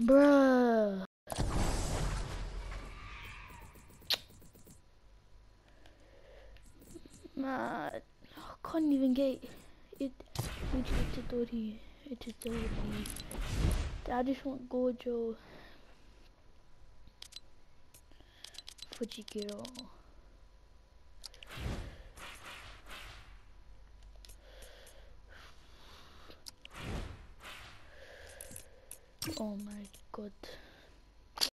Bruh. Man, I can't even get it. Itadori. Itadori. I just want Gojo. Fujigiro. Oh my god.